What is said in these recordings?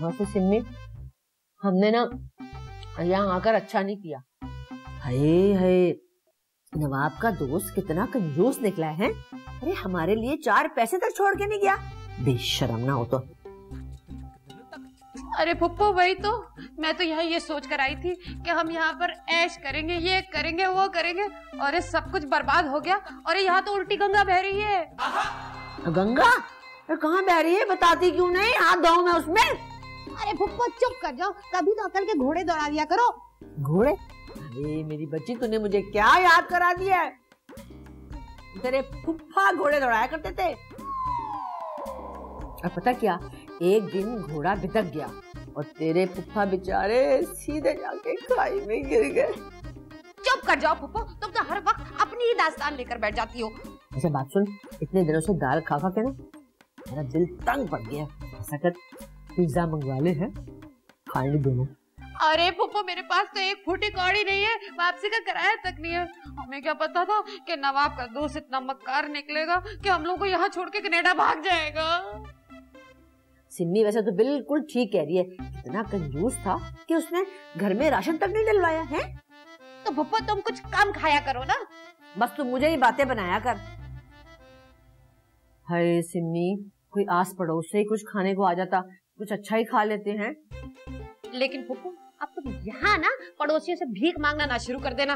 وہاں سے سمی ہم نے نا یہاں آ کر اچھا نہیں کیا۔ نواب کا دوست کتنا کنجوس نکلا ہے۔ ارے ہمارے لیے چار پیسے تک چھوڑ کے نہیں گیا۔ بے شرم نہ ہو تو۔ ارے پھپھو وہی تو۔ میں تو یہاں یہ سوچ کر آئی تھی کہ ہم یہاں پر ایش کریں گے یہ کریں گے وہ کریں گے۔ اور سب کچھ برباد ہو گیا۔ اور یہاں تو الٹی گنگا بہ رہی ہے۔ گنگا؟ کہاں بہ رہی ہے؟ بتاتی کیوں نہیں؟ ہاتھ داؤں میں اس میں۔ ارے پھپو چپ کر جاؤ۔ کبھی تو عقل کے گھوڑے دوڑا دیا کرو۔ گھوڑے؟ ارے میری بچی تو نے مجھے کیا یاد کرا دیا ہے؟ تیرے پھپھا گھوڑے دوڑایا کرتے تھے۔ اور پتہ کیا ایک دن گھوڑا بھٹک گیا اور تیرے پپا بیچارے سیدھے جا کے کھائی میں گر گئے۔ چپ کر جاؤ پپو تم تو ہر وقت اپنی ہی داستان لے کر بیٹھ جاتی ہو۔ اچھا بات سن اتنے دنوں سے دال کھا کھا کے نا میرا دل تنگ پڑ گیا۔ ایسا کر پیزا منگوا لے ہیں۔ کھائیں گے دونوں ارے پھوپھو میرے پاس تو ایک پھوٹی کوڑی نہیں ہے۔ واپسی کا کرایہ تک نہیں ہے۔ ہمیں کیا پتا تھا کہ نواب کا دوست اتنا مکار نکلے گا کہ ہم لوگ کو یہاں چھوڑ کے کینیڈا بھاگ جائے گا۔ سمی ویسے تو بالکل ٹھیک کہہ رہی ہے۔ اتنا کنجوس تھا کہ اس نے گھر میں راشن تک نہیں ڈلوایا ہے تو پھوپھو تم کچھ کم کھایا کرو نا۔ بس تم مجھے ہی باتیں بنایا کر۔ ہائے سمی کوئی آس پڑوس سے کچھ کھانے کو آ جاتا۔ کچھ اچھا ہی کھا لیتے ہیں۔ لیکن پھپو اب تم یہاں نا پڑوسیوں سے بھیک مانگنا نہ شروع کر دینا۔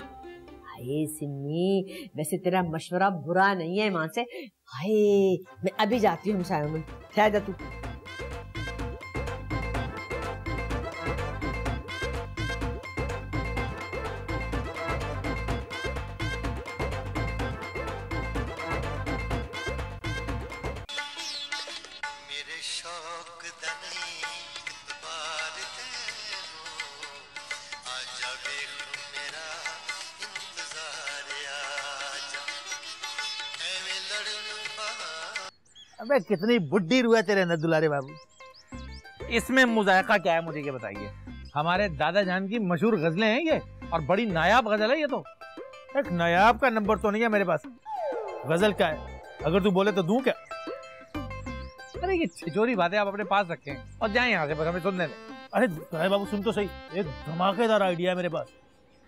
ہائے سمی ویسے تیرا مشورہ برا نہیں ہے ایمان سے۔ ہائے میں ابھی جاتی ہوں شاید تو۔ بے کتنی بڈی روئے تیرے ند دلارے بابو؟ اس میں مذائقہ کیا ہے مجھے یہ بتائیے؟ ہمارے دادا جان کی مشہور غزلیں ہیں یہ اور بڑی نایاب غزل ہے یہ تو۔ ایک نایاب کا نمبر تو نہیں ہے میرے پاس۔ غزل کا ہے؟ اگر تو بولے تو دوں کیا؟ ارے یہ چھچوری باتیں آپ اپنے پاس رکھیں اور جائیں یہاں سے بس ہمیں سننے دیں۔ ارے بابو سن تو صحیح۔ ایک دھماکے دار آئیڈیا ہے میرے پاس۔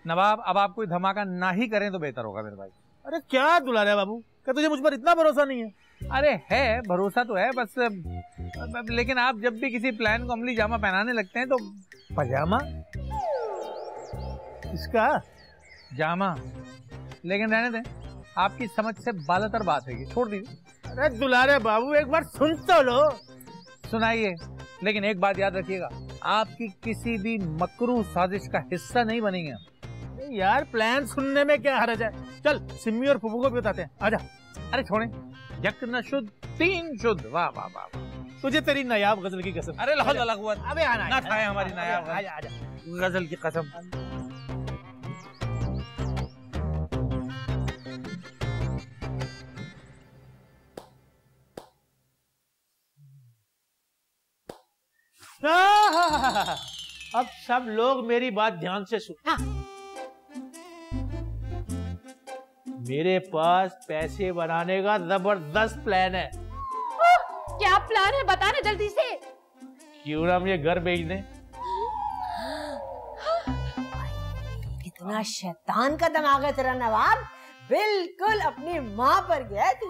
نواب اب آپ کوئی دھماکہ نہ ہی کریں تو بہتر ہوگا میرے بھائی۔ ارے کیا دلارے بابو؟ کہ تجھے مجھ پر اتنا بھروسہ نہیں ہے؟ ارے ہے بھروسہ تو ہے بس لیکن آپ جب بھی کسی پلان کو عملی جامہ پہنانے لگتے ہیں تو پجامہ؟ اس کا جامہ۔ لیکن رہنے دیں آپ کی سمجھ سے بالتر بات ہے یہ چھوڑ دیجیے ارے دلارے بابو ایک بار سن تو لو۔ سنائیے لیکن ایک بات یاد رکھیے گا آپ کی کسی بھی مکرو سازش کا حصہ نہیں بنیں گے۔ یار پلان سننے میں کیا حرج ہے؟ چل سمی اور پھپھو کو بھی بتاتے ہیں۔ آجا ارے چھوڑیں۔ یک نشد تین شد۔ واہ واہ واہ تجھے تیری نایاب غزل کی قسم۔ ارے لہو لگا ہوا ابے آنا نہ کھائے ہماری نایاب غزل۔ کی قسم۔ اب سب لوگ میری بات دھیان سے سن۔ ہاں۔ میرے پاس پیسے بنانے کا زبردست پلان ہے۔ کیا پلان ہے؟ بتانا جلدی سے۔ کیوں نہ ہم یہ گھر بیچ دیں۔ کتنا شیطان کا دماغ ہے تیرا نواب۔ بالکل اپنی ماں پر گیا ہے تھی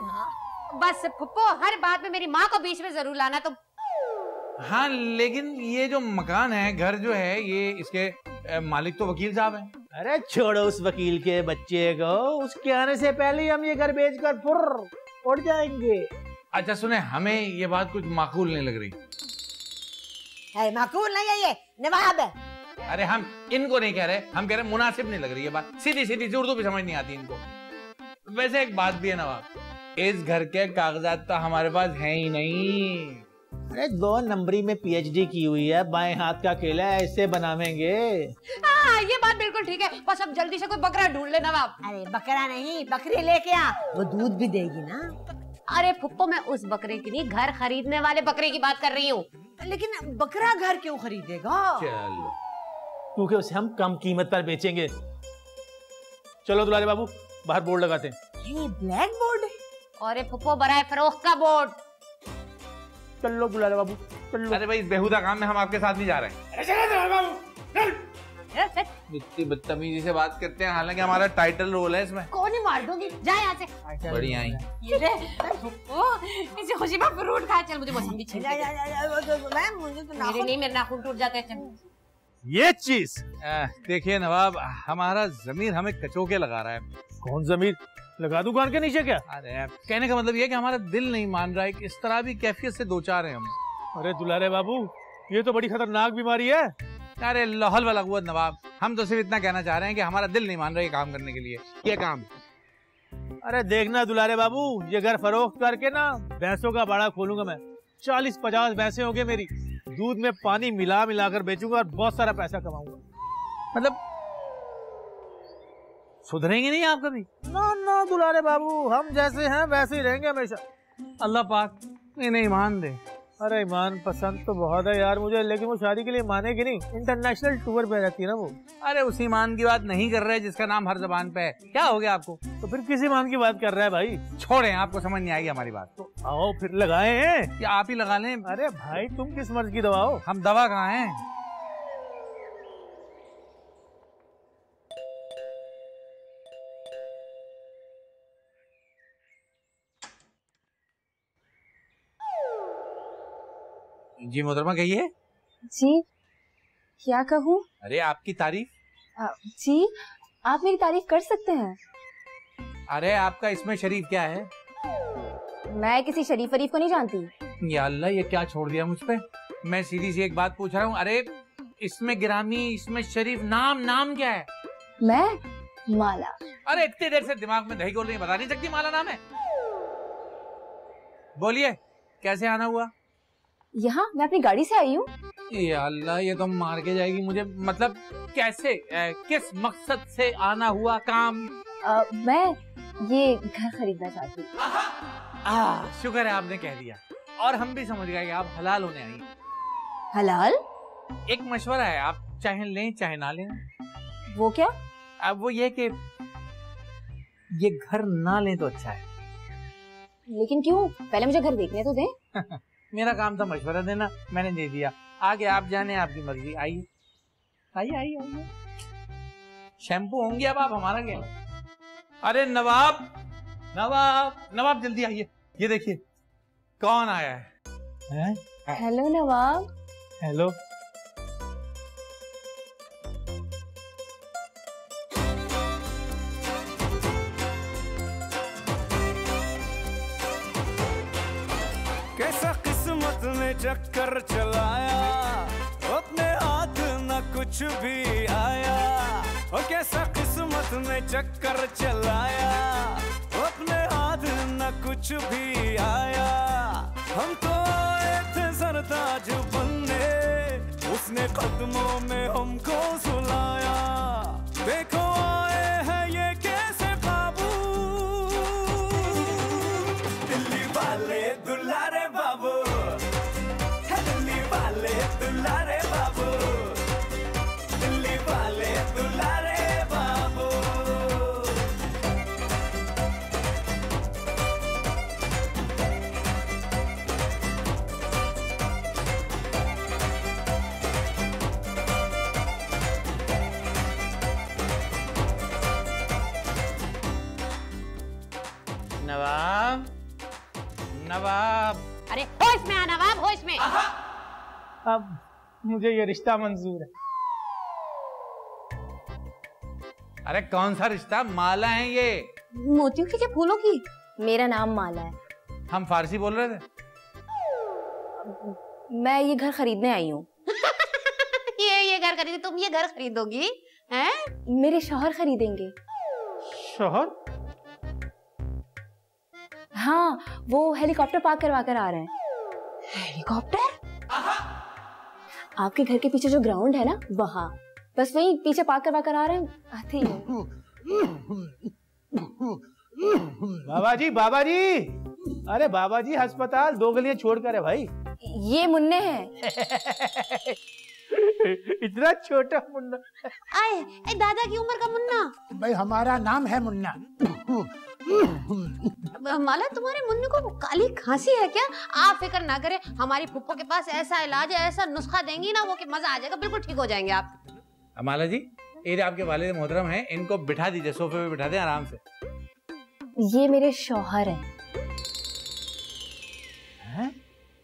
بس پھپو ہر بات میں میری ماں کو بیچ میں ضرور لانا تو ہاں لیکن یہ جو مکان ہے گھر جو ہے یہ اس کے مالک تو وکیل صاحب ہیں۔ ارے چھوڑو اس وکیل کے بچے کو۔ اس کے آنے سے پہلے ہم یہ گھر بیچ کر پھر اڑ جائیں گے۔ اچھا سنیں ہمیں یہ بات کچھ معقول نہیں لگ رہی۔ معقول نہیں ہے یہ۔ نواب۔ ہے ارے ہم ان کو نہیں کہہ رہے ہم کہہ رہے مناسب نہیں لگ رہی ہے بات۔ سیدھی سیدھی سے اردو بھی سمجھ نہیں آتی ان کو۔ ویسے ایک بات بھی ہے نواب اس گھر کے کاغذات تو ہمارے پاس ہیں ہی نہیں۔ ارے دو نمبری میں پی ایچ ڈی کی ہوئی ہے بائیں ہاتھ کا کیلا ہے اسے بناویں گے۔ ہاں، یہ بات بالکل ٹھیک ہے۔ بس اب جلدی سے کوئی بکرا ڈھونڈ لے نواب ارے بکرا نہیں بکری لے کے آ۔ وہ دودھ بھی دے گی نا۔ ارے پھپو میں اس بکرے کی نہیں گھر خریدنے والے بکرے کی بات کر رہی ہوں۔ لیکن بکرا گھر کیوں خریدے گا؟ چلو۔ کیونکہ اسے ہم کم قیمت پر بیچیں گے۔ چلو دلالے بابو باہر بورڈ لگاتے ہیں۔ یہ بلیک بورڈ ہے۔ ارے پھپو برائے فروخت کا بورڈ۔ چل لو بلا بابو چل لو۔ ارے بھائی بےحدہ کام میں ہم آپ کے ساتھ نہیں جا رہے ہیں۔ اتنی بدتمیزی سے بات کرتے ہیں حالانکہ ہمارا ٹائٹل رول ہے اس میں۔ کون ہی مار دوں گی؟ جا یہاں سے۔ بڑی آئیں۔ اسے خوشی میں فروٹ کھا چل مجھے موسم بھی چھل میرے نہیں میرے ناخن ٹوٹ جاتے ہیں۔ چل۔ یہ چیز۔ دیکھیے نواب ہمارا ضمیر ہمیں کچوکے لگا رہا ہے۔ کون ضمیر؟ لگا دوں کان کے نیچے کیا؟ کہنے کا مطلب یہ کہ ہمارا دل نہیں مان رہا ہے کہ اس طرح بھی کیفیت سے دو چار ہیں ہم۔ ارے دلارے بابو یہ تو بڑی خطرناک بیماری ہے۔ ارے لاہل والا قوت نواب ہم تو صرف اتنا کہنا چاہ رہے ہیں کہ ہمارا دل نہیں مان رہا یہ کام کرنے کے لیے۔ یہ کام۔ ارے دیکھنا دلارے بابو یہ گھر فروخت کر کے نا بھینسوں کا باڑا کھولوں گا میں۔ چالیس پچاس بھینسیں ہوں گے میری۔ دودھ میں پانی ملا ملا کر بیچوں گا اور بہت سارا پیسہ کماؤں گا۔ مطلب سدھریں گے نہیں آپ کبھی؟ نا نا دلارے بابو ہم جیسے ہیں ویسے ہی رہیں گے ہمیشہ۔ اللہ پاک انہیں ایمان دے۔ ارے ایمان پسند تو بہت ہے یار مجھے لیکن وہ شادی کے لیے مانے گی نہیں۔ انٹرنیشنل ٹور پہ جاتی ہے نا وہ۔ ارے اس ایمان کی بات نہیں کر رہے جس کا نام ہر زبان پہ ہے۔ کیا ہو گیا آپ کو؟ تو پھر کس ایمان کی بات کر رہا ہے بھائی؟ چھوڑیں آپ کو سمجھ نہیں آئے گی ہماری بات۔ تو آؤ پھر لگائے ہیں۔ کیا آپ ہی لگا لیں۔ ارے بھائی تم کس مرض کی دوا ہو؟ ہم دوا کہاں ہیں؟ جی محترمہ کہیے۔ جی کیا کہوں؟ ارے آپ کی تعریف۔ جی آپ میری تعریف کر سکتے ہیں۔ ارے آپ کا اس میں شریف کیا ہے؟ میں کسی شریف عریف کو نہیں جانتی۔ یا اللہ یہ کیا چھوڑ دیا مجھ پہ؟ میں سیدھی سی ایک بات پوچھ رہا ہوں۔ ارے اس میں گرامی اس میں شریف نام نام کیا ہے؟ میں؟ مالا۔ ارے اتنی دیر سے دماغ میں دہی گول نہیں بتا نہیں سکتی مالا نام ہے۔ بولیے کیسے آنا ہوا؟ یہاں میں اپنی گاڑی سے آئی ہوں؟ یا اللہ یہ تو مار کے جائے گی مجھے۔ مطلب کیسے؟ کس مقصد سے آنا ہوا کام؟ میں یہ گھر خریدنا چاہتی ہوں۔ شکر ہے آپ نے کہہ دیا۔ اور ہم بھی سمجھ گئے کہ آپ حلال ہونے آئی حلال؟ ایک مشورہ ہے آپ چاہے لیں چاہے نہ لیں۔ وہ کیا؟ وہ یہ کہ یہ گھر نہ لیں تو اچھا ہے۔ لیکن کیوں؟ پہلے مجھے گھر دیکھنے تو دیں۔ میرا کام تھا مشورہ دینا میں نے دے دیا۔ آگے آپ جانے آپ کی مرضی۔ آئیے۔ آئیے آئیے آئیے۔ شیمپو ہوں گے اب آپ ہمارا گئے ارے نواب نواب نواب جلدی آئیے۔ یہ دیکھیے کون آیا ہے؟ ہیلو ہاں۔ نواب۔ ہیلو کچھ بھی آیا۔ وہ کیسا قسمت میں چکر چلایا۔ اپنے ہاتھ نہ کچھ بھی آیا۔ ہم تو آئے تھے سرتاج بننے اس نے قدموں میں ہم کو نواب نواب۔ ارے ہوش میں آ نواب ہوش میں۔ اب مجھے یہ رشتہ منظور ہے۔ ارے کون سا رشتہ؟ مالا ہے یہ۔ موتیوں کی کیا پھولوں کی۔ میرا نام مالا ہے۔ ہم فارسی بول رہے تھے؟ میں یہ گھر خریدنے آئی ہوں۔ یہ یہ گھر خریدے تم یہ گھر خریدو گی میرے شوہر خریدیں گے۔ شوہر؟ ہاں وہ ہیلی کاپٹر پارک کروا کر آ رہے ہیں۔ ہیلی کاپٹر آپ کے گھر کے پیچھے جو گراؤنڈ ہے نا وہاں۔ بس وہی پیچھے پارک کروا کر آ رہے ہیں۔ آتے ہی بابا جی بابا جی ارے بابا جی ہسپتال دو گلیاں چھوڑ کر ہے بھائی۔ یہ مننے ہے۔ اتنا چھوٹا منہ آئے اے دادا کی عمر کا منہ بھائی ہمارا نام ہے منہ مالا تمہارے منہ کو کالی کھانسی ہے کیا؟ آپ فکر نہ کریں ہماری پھپو کے پاس ایسا علاج ہے ایسا نسخہ دیں گی نا وہ کہ مزہ آجائے گا بلکل ٹھیک ہو جائیں گے آپ۔ مالا جی یہ آپ کے والد محترم ہیں ان کو بٹھا دیجیے سوفے پر بٹھا دیں آرام سے۔ یہ میرے شوہر ہیں۔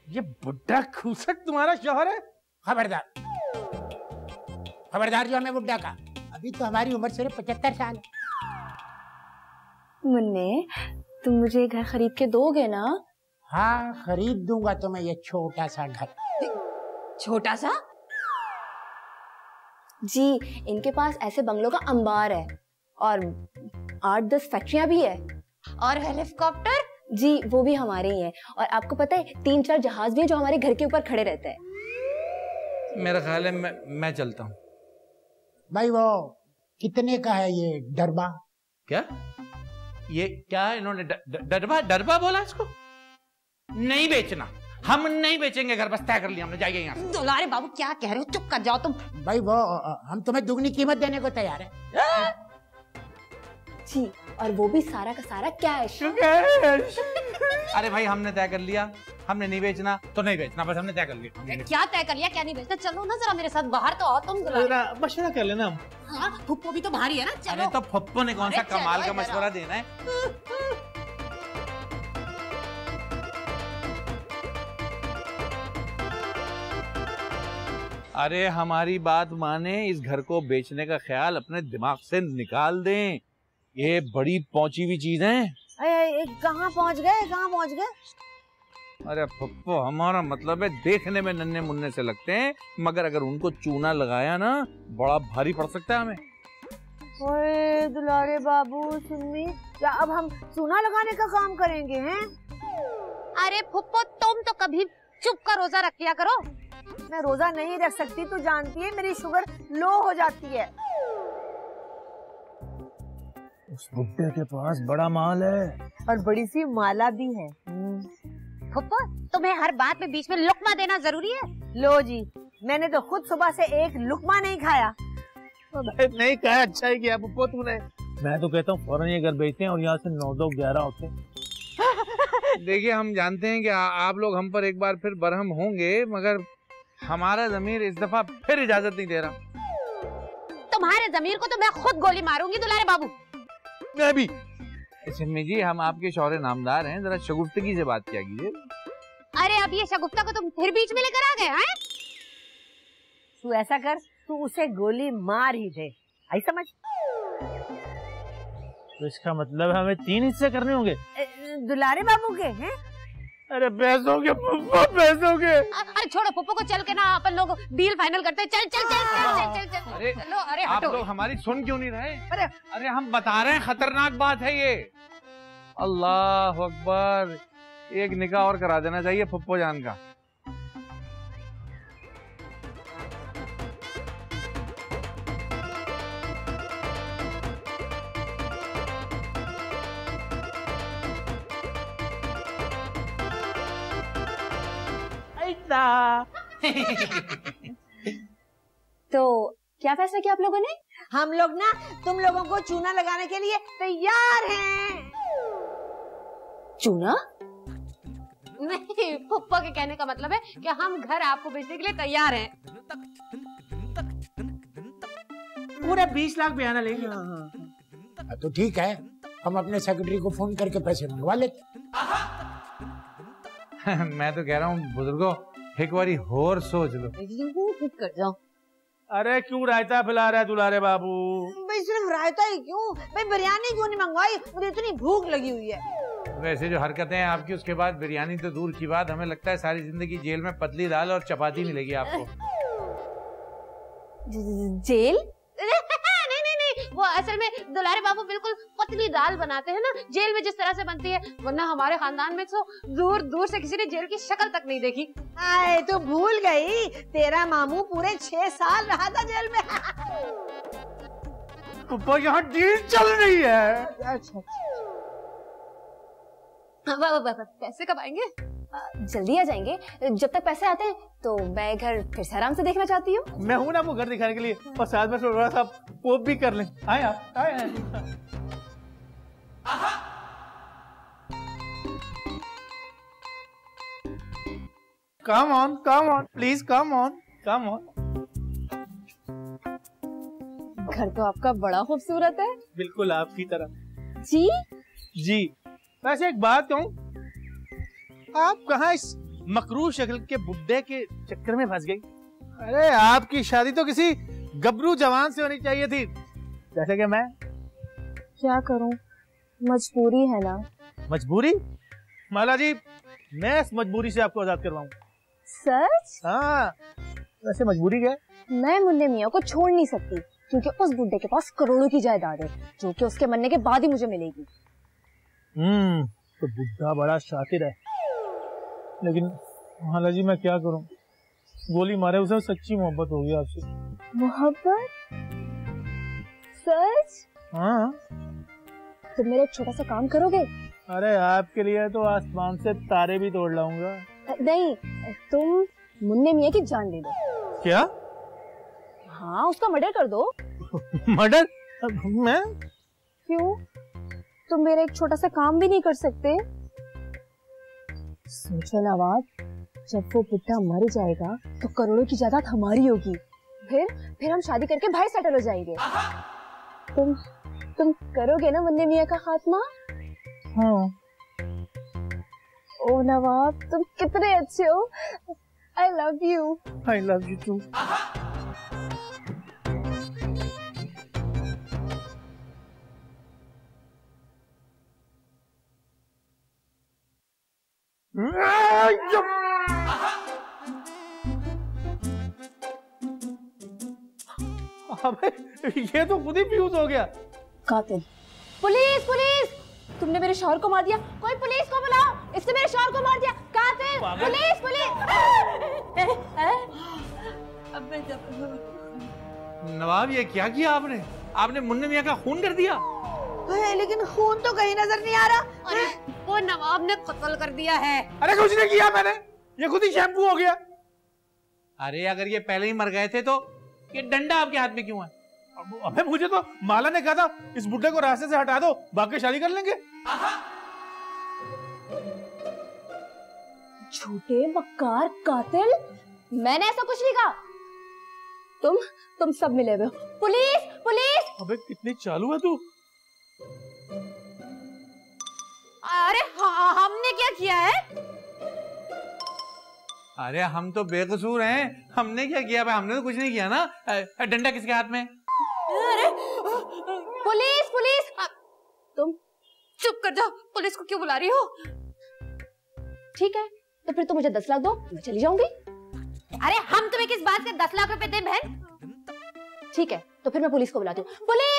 یہ بڑھا کھوسک تمہارا شوہر ہے؟ خبردار۔ خبردار جو ہمیں بڈھا کا۔ ابھی تو ہماری عمر صرف پچہتر سال ہے۔ مننے تم مجھے گھر خرید کے دو گے نا؟ ہاں خرید دوں گا تمہیں یہ چھوٹا سا گھر۔ چھوٹا سا؟ جی ان کے پاس ایسے بنگلوں کا امبار ہے۔ اور آٹھ دس فیکٹریاں بھی ہے۔ اور ہیلی جی وہ بھی ہمارے ہی ہیں۔ اور آپ کو پتہ ہے تین چار جہاز بھی ہیں جو ہمارے گھر کے اوپر کھڑے رہتے ہیں۔ میرا خیال ہے میں چلتا ہوں۔ بھائی وہ کتنے کا ہے یہ ڈربا؟ کیا؟ یہ کیا انہوں نے ڈربا؟ ڈربا بولا اس کو؟ نہیں بیچنا۔ ہم نہیں بیچیں گے گھر بس طے کر لیا ہم نے جائیے یہاں دولارے بابو کیا کہہ رہے ہو؟ چپ کر جاؤ تم۔ بھائی وہ ہم تمہیں دگنی قیمت دینے کو تیار ہیں۔ ہاں۔ جی۔ اور وہ بھی سارا کا سارا کیش ارے بھائی ہم نے طے کر لیا۔ ہم نے نہیں بیچنا تو نہیں بیچنا بس ہم نے طے کر لیا۔ کیا طے کر لیا؟ کیا نہیں بیچنا؟ چلو نا ذرا میرے ساتھ باہر تو آؤ تم مشورہ کر لینا ہاں پھپو بھی تو باہر ہی ہے نا چلو۔ تو پھپو نے کون سا کمال کا مشورہ دینا ہے؟ ارے ہماری بات مانے اس گھر کو بیچنے کا خیال اپنے دماغ سے نکال دیں۔ یہ بڑی پہنچی ہوئی چیز ہے کہاں پہنچ گئے؟ کہاں پہنچ گئے؟ ارے پپو ہمارا مطلب ہے دیکھنے میں ننے مننے سے لگتے ہیں مگر اگر ان کو چونا لگایا نا بڑا بھاری پڑ سکتا ہے ہمیں۔ اوے دلارے بابو سمی کیا اب ہم چونا لگانے کا کام کریں گے ہیں؟ ارے پھپو تم تو کبھی چپ کا روزہ رکھ لیا کرو۔ میں روزہ نہیں رکھ سکتی تو جانتی ہے میری شوگر لو ہو جاتی ہے۔ اس بڈھے کے پاس بڑا مال ہے۔ اور بڑی سی مالا بھی ہے۔ پھپھو تمہیں ہر بات میں بیچ میں لقمہ دینا ضروری ہے؟ لو جی میں نے تو خود صبح سے ایک لقمہ نہیں کھایا۔ نہیں کہا اچھا ہی کیا پھپھو تم نے۔ میں تو کہتا ہوں فوراً یہ گھر بیچتے ہیں اور یہاں سے نو دو گیارہ ہوتے ہیں۔ دیکھیے ہم جانتے ہیں کہ آپ لوگ ہم پر ایک بار پھر برہم ہوں گے مگر ہمارا ضمیر اس دفعہ پھر اجازت نہیں دے رہا۔ تمہارے ضمیر کو تو میں خود گولی ماروں گی دلارے بابو۔ میں بھی۔ اچھا، سمی جی ہم آپ کے شوہر نامدار ہیں۔ ذرا شگفتگی سے بات کیا کیجیے۔ ارے اب یہ شگفتہ کو تم پھر بیچ میں لے کر آ گئے ہیں؟ تو ایسا کر تو اسے گولی مار ہی دے۔ آئی سمجھ؟ تو اس کا مطلب ہمیں تین حصے کرنے ہوں گے۔ دلارے بابو کے ہیں؟ ارے پیسوں کے پپو پیسوں کے۔ ارے چھوڑو پپو کو چل کے نا اپن لوگ ڈیل فائنل کرتے ہیں۔ چل چل چل چل چل ارے آپ لوگ ہماری سن کیوں نہیں رہے؟ ارے۔ ارے ہم بتا رہے ہیں خطرناک بات ہے یہ۔ اللہ اکبر ایک نکاح اور کرا دینا چاہیے پپو جان کا۔ تھا تو کیا فیصلہ کیا آپ لوگوں نے ہم لوگ نا تم لوگوں کو چونا لگانے کے لیے تیار ہیں چونا نہیں پپا کے کہنے کا مطلب ہے کہ ہم گھر آپ کو بھیجنے کے لیے تیار ہیں پورے بیس لاکھ بیانہ لیں گے تو ٹھیک ہے ہم اپنے سیکرٹری کو فون کر کے پیسے منگوا لیتے میں تو کہہ رہا ہوں بزرگوں ایک باری ہور سوچ لو۔ ارے کیوں رائتا پھلا رہا ہے دلارے بابو؟ بھائی صرف رائتا ہی کیوں؟ بھائی بریانی کیوں نہیں منگوائی؟ مجھے اتنی بھوک لگی ہوئی ہے۔ ویسے جو حرکتیں ہیں آپ کی اس کے بعد بریانی تو دور کی بات ہمیں لگتا ہے ساری زندگی جیل میں پتلی دال اور چپاتی ملے گی آپ کو۔ جیل؟ وہ اصل میں دولارے بابو بالکل پتلی دال بناتے ہیں نا جیل میں جس طرح سے بنتی ہے ورنہ ہمارے خاندان میں تو دور دور سے کسی نے جیل کی شکل تک نہیں دیکھی۔ آئے تو بھول گئی۔ تیرا مامو پورے چھ سال رہا تھا جیل میں۔ پپا یہاں ڈیل چل رہی ہے۔ اچھا, اچھا۔ ہاں، پیسے کب آئیں گے؟ جلدی آ جائیں گے۔ جب تک پیسے آتے ہیں تو میں گھر پھر سے آرام سے دیکھنا چاہتی ہوں۔ میں ہوں نا وہ گھر دکھانے کے لیے۔ اور ساتھ میں تھوڑا صاحب پوپ بھی کر لیں۔ آئیں آپ۔ آئیں۔ کام آن کام آن پلیز کام آن کام آن گھر تو آپ کا بڑا خوبصورت ہے۔ بالکل آپ کی طرح۔ جی؟ جی۔ ویسے ایک بات کہوں آپ کہاں اس مکرو شکل کے بڈے کے چکر میں پھنس گئی؟ ارے آپ کی شادی تو کسی گبرو جوان سے ہونی چاہیے تھی۔ جیسے کہ میں۔ کیا کروں؟ مجبوری ہے نا۔ مجبوری؟ مالا جی میں اس مجبوری سے آپ کو آزاد کرواؤں۔ سچ؟ ہاں۔ ویسے مجبوری کیا میں منڈے میاں کو چھوڑ نہیں سکتی کیونکہ اس بڈے کے پاس کروڑوں کی جائیداد ہے جو کہ اس کے مرنے کے بعد ہی مجھے ملے گی۔ ہوں تو بڈھا بڑا شاطر ہے۔ لیکن حالاجی میں کیا کروں؟ گولی مارے اسے سچی محبت ہوگی آپ سے۔ محبت؟ سچ؟ ہاں۔ تم میرا چھوٹا سا کام کرو گے؟ ارے آپ کے لیے تو آسمان سے تارے بھی توڑ لاؤں گا۔ نہیں تم منہ میاں کی جان لے دو کیا؟ ہاں اس کا مرڈر کر دو۔ مرڈر میں؟ کیوں؟ تم میرے ایک چھوٹا سا کام بھی نہیں کر سکتے۔ سوچو نواب جب وہ بڈھا مر جائے گا تو کروڑوں کی جائیداد ہماری ہوگی۔ پھر پھر ہم شادی کر کے بھائی سیٹل ہو جائیں گے۔ تم تم کرو گے نا منی میاں کا خاتمہ؟ ہاں۔ او نواب تم کتنے اچھے ہو۔ I love you I love you too یہ تو خود ہی فیوز ہو گیا۔ قاتل پولیس پولیس! تم نے میرے شوہر کو مار دیا۔ کوئی پولیس کو بلاؤ۔ اس نے میرے شوہر کو مار دیا۔ قاتل پولیس پولیس! نواب یہ کیا کیا آپ نے؟ آپ نے منہ میاں کا خون کر دیا؟ لیکن خون تو کہیں نظر نہیں آرہا رہا۔ وہ نواب نے قتل کر دیا ہے۔ ارے کچھ نہیں کیا میں نے۔ یہ خود ہی شیمپو ہو گیا۔ ارے اگر یہ پہلے ہی مر گئے تھے تو یہ ڈنڈا آپ کے ہاتھ میں کیوں ہے؟ ابھے مجھے تو مالا نے کہا تھا اس بڑھے کو راستے سے ہٹا دو باقی شادی کر لیں گے۔ چھوٹے مکار قاتل۔ میں نے ایسا کچھ نہیں کہا۔ تم تم سب ملے ہوئے ہو۔ Police police! ابھے کتنی چالو ہے تو۔ ارے ہاں، ہم نے کیا کیا ہے؟ ارے ہم تو بے قصور ہیں۔ ہم نے کیا کیا؟ ہم نے تو کچھ نہیں کیا نا۔ ڈنڈا کس کے ہاتھ میں؟ Police police! تم چپ کر جاؤ۔ پولیس کو کیوں بلا رہی ہو؟ ٹھیک ہے تو پھر تم مجھے دس لاکھ دو۔ میں چلی جاؤں گی۔ ارے ہم تمہیں کس بات سے دس لاکھ روپے دیں بہن؟ ٹھیک ہے تو پھر میں پولیس کو بلاتی ہوں۔ پولیس!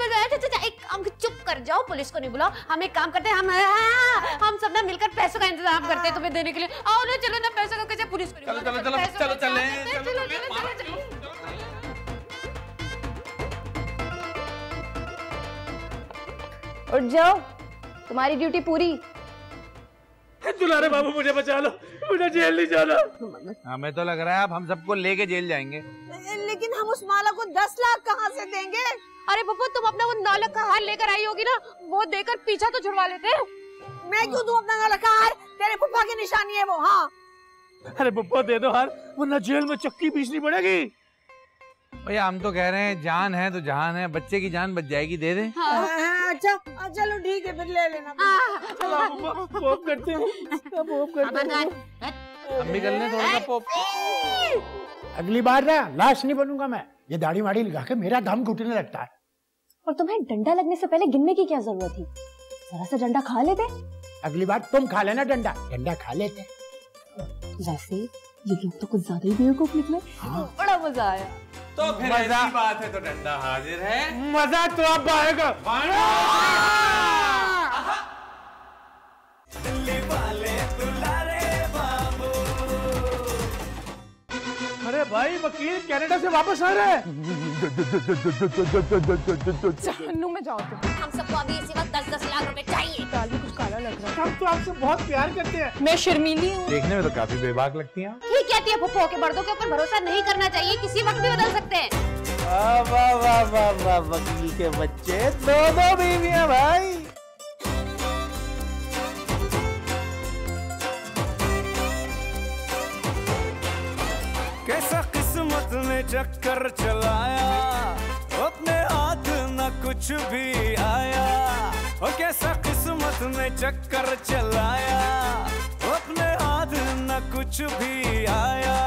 چپ کر جاؤ پولیس کو نہیں بلاؤ۔ ہم ایک کام کرتے ہاں، ہم سب مل کر پیسوں کا انتظام کرتے تمہیں دینے کے لیے۔ آؤ چلو نا پیسوں کا کیسے پولیس اٹھ جاؤ تمہاری ڈیوٹی پوری۔ دلارے بابو مجھے بچا لو مجھے جیل نہیں جانا۔ ہاں، ہمیں تو لگ رہا ہے آپ ہم سب کو لے کے جیل جائیں گے۔ لیکن ہم اس مالا کو دس لاکھ کہاں سے دیں گے؟ ارے ببو تم اپنا وہ نالک کا ہار لے کر آئی ہوگی نا وہ دے کر پیچھا تو چھڑوا لیتے۔ میں کیوں دوں اپنا نالک کا ہار؟ تیرے پپا کی نشانی ہے وہ ہاں۔ ارے ببو دے دو ہار ورنہ جیل میں چکی پیچنی پڑے گی۔ بھیا ہم تو کہہ رہے ہیں جان ہے تو جان ہے بچے کی جان بچ جائے گی دے دیں ہاں۔ ہاں، ہاں، اچھا چلو ٹھیک ہے پھر لے لینا۔ چلو پوپ کرتے ہیں۔ پوپ کرتے ہیں۔ ہم بھی کر لیں تھوڑا سا پوپ۔ اگلی بار نا لاش نہیں بنوں گا میں۔ یہ داڑھی واڑی لگا کے میرا دم گھٹنے لگتا ہے۔ اور تمہیں ڈنڈا لگنے سے پہلے گننے کی کیا ضرورت تھی؟ ذرا سا ڈنڈا کھا لیتے۔ اگلی بار تم کھا لینا ڈنڈا۔ ڈنڈا کھا لیتے۔ ویسے یہ لوگ تو کچھ زیادہ ہی بیوقوف نکلے۔ ہاں۔ بڑا مزہ آیا۔ تو پھر ایسی بات ہے تو ڈنڈا حاضر ہے۔ مزہ تو اب آئے گا۔ بھائی وکیل کینیڈا سے واپس آ رہا ہے۔ جہنم میں جاؤ تم۔ ہم سب کو ابھی اسی وقت دس دس لاکھ روپے چاہیے۔ دال کچھ کالا لگ رہا ہے۔ ہم تو آپ سے بہت پیار کرتے ہیں۔ میں شرمیلی ہوں۔ دیکھنے میں تو کافی بے باک لگتی ہیں یہ کہتی ہے پھپھو کے مردوں کے اوپر بھروسہ نہیں کرنا چاہیے؟ کسی وقت بھی بدل سکتے ہیں۔ واہ واہ واہ واہ واہ وکیل کے بچے دو دو بیویاں بھائی۔ ایسا قسمت نے چکر چلایا، اپنے ہاتھ نہ کچھ بھی آیا۔ اور کیسا قسمت نے چکر چلایا، اپنے ہاتھ نہ کچھ بھی آیا۔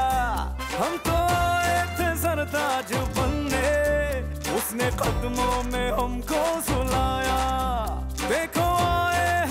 ہم تو آئے تھے سرتاج بننے اس نے قدموں میں ہم کو سلایا۔ دیکھو آئے